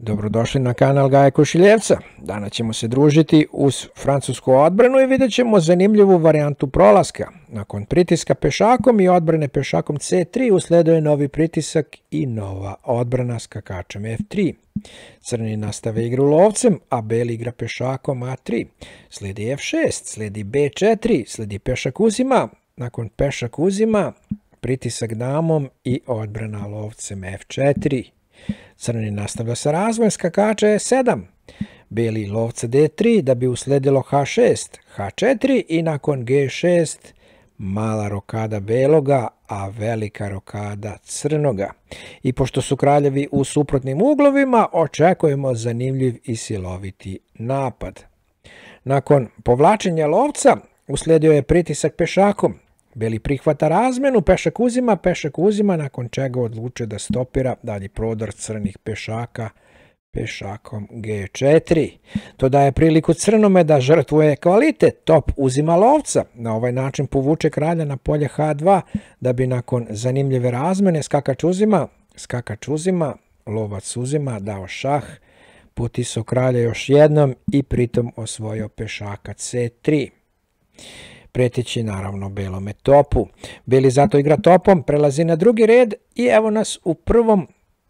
Dobrodošli na kanal Gaja Košiljevca. Danas ćemo se družiti uz francusku odbranu i vidjet ćemo zanimljivu varijantu prolaska. Nakon pritiska pešakom i odbrane pešakom C3 usleduje novi pritisak i nova odbrana skakačem F3. Crni nastave igru lovcem, a beli igra pešakom A3. Sledi F6, sledi B4, sledi pešak uzima. Nakon pešak uzima, pritisak damom i odbrana lovcem F4. Crni nastavlja sa razvojem skakača E7. Beli lovca D3 da bi usledilo H6, H4 i nakon G6 mala rokada beloga, a velika rokada crnoga. I pošto su kraljevi u suprotnim uglovima, očekujemo zanimljiv i siloviti napad. Nakon povlačenja lovca usledio je pritisak pešakom. Beli prihvata razmenu, pešak uzima, pešak uzima, nakon čega odlučuje da stopira dalji prodor crnih pešaka pešakom G4. To daje priliku crnome da žrtvuje kvalitet, top uzima lovca, na ovaj način povuče kralja na polje H2, da bi nakon zanimljive razmene skakač uzima, skakač uzima, lovac uzima, dao šah, potisao kralja još jednom i pritom osvojio pešaka C3 preteći naravno belome topu. Beli zato igra topom, prelazi na drugi red i evo nas u prvom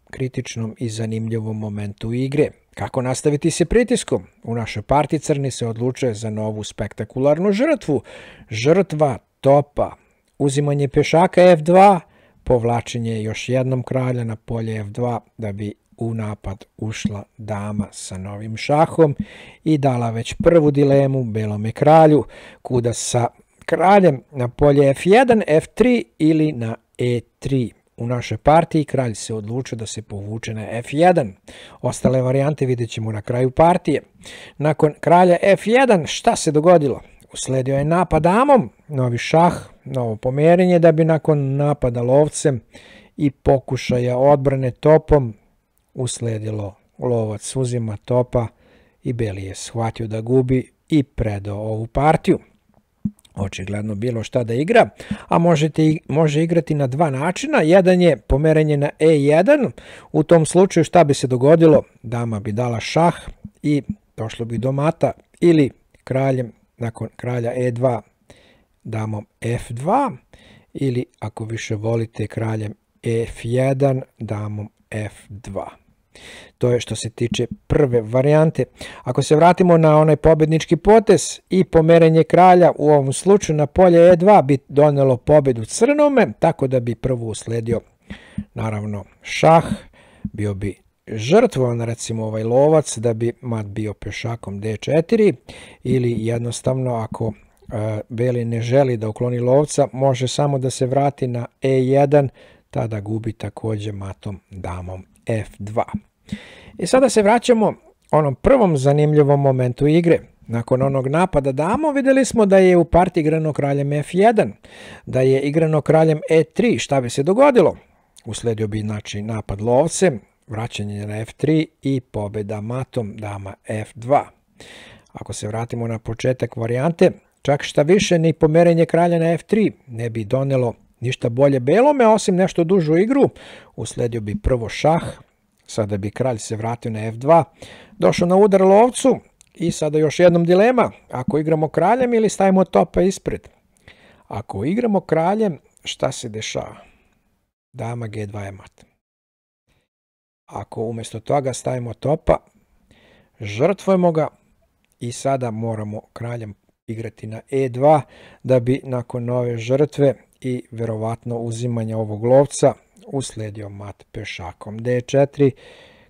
kritičnom i zanimljivom momentu igre. Kako nastaviti se pritiskom? U našoj partiji crni se odlučuje za novu spektakularnu žrtvu. Žrtva topa. Uzimanje pešaka F2, povlačenje još jednom kralja na polje F2 da bi u napad ušla dama sa novim šahom i dala već prvu dilemu belome kralju, kuda sa kraljem na polje F1, F3 ili na E3. U našoj partiji kralj se odlučio da se povuče na F1. Ostale varijante vidjet ćemo na kraju partije. Nakon kralja F1 šta se dogodilo? Usledio je napad damom, novi šah, novo pomerenje da bi nakon napada lovcem i pokušaja odbrane topom usledilo lovac uzima topa i Beli je shvatio da gubi i predao ovu partiju. Očigledno bilo šta da igra, a možete, može igrati na dva načina. Jedan je pomerenje na E1, u tom slučaju šta bi se dogodilo? Dama bi dala šah i došlo bi do mata ili kraljem nakon kralja E2 damom F2 ili ako više volite kraljem F1 damom F2. To je što se tiče prve varijante. Ako se vratimo na onaj pobednički potes i pomerenje kralja u ovom slučaju na polje E2 bi donelo pobedu crnome, tako da bi prvo usledio naravno šah, bio bi žrtvovan recimo ovaj lovac da bi mat bio pešakom D4 ili jednostavno ako e, Beli ne želi da ukloni lovca, može samo da se vrati na E1, tada gubi takođe matom damom F2. I sada se vraćamo onom prvom zanimljivom momentu igre. Nakon onog napada damo videli smo da je u partiji igrano kraljem F1, da je igrano kraljem E3. Šta bi se dogodilo? Usledio bi znači napad lovcem, vraćanje na F3 i pobeda matom dama F2. Ako se vratimo na početak varijante, čak šta više ni pomerenje kralja na F3 ne bi donelo ništa bolje belome, osim nešto dužu igru. Usledio bi prvo šah, Sada bi kralj se vratio na f2, došao na udar lovcu i sada još jednom dilema. Ako igramo kraljem ili stavimo topa ispred? Ako igramo kraljem, šta se dešava? Dama g2 je mat. Ako umjesto toga stavimo topa, žrtvujemo ga i sada moramo kraljem igrati na e2 da bi nakon nove žrtve i verovatno uzimanja ovog lovca usledio mat pešakom d4,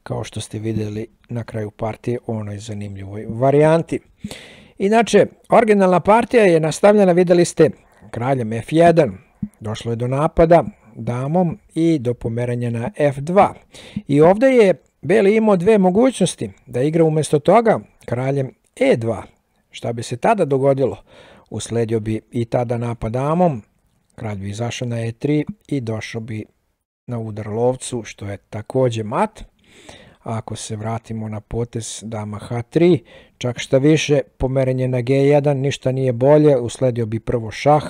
kao što ste videli na kraju partije u onoj zanimljivoj varijanti. Inače, originalna partija je nastavljena, videli ste, kraljem f1, došlo je do napada damom i do pomeranja na f2. I ovde je Beli imao dve mogućnosti, da igra umjesto toga kraljem e2. Šta bi se tada dogodilo? Usledio bi i tada napad damom, kralj bi izašao na e3 i došao bi na udar lovcu, što je takođe mat. Ako se vratimo na potez dama h3, čak šta više, pomerenje na g1, ništa nije bolje, usledio bi prvo šah,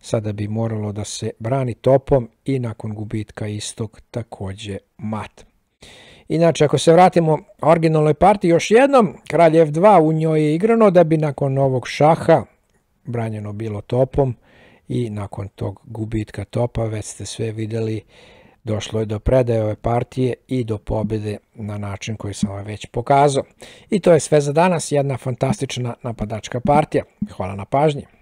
sada bi moralo da se brani topom i nakon gubitka istog takođe mat. Inače, ako se vratimo originalnoj partiji još jednom, kralj F2 u njoj je igrano da bi nakon ovog šaha branjeno bilo topom i nakon tog gubitka topa, već ste sve videli, došlo je do predaje ove partije i do pobjede na način koji sam vam već pokazao. I to je sve za danas, jedna fantastična napadačka partija. Hvala na pažnji.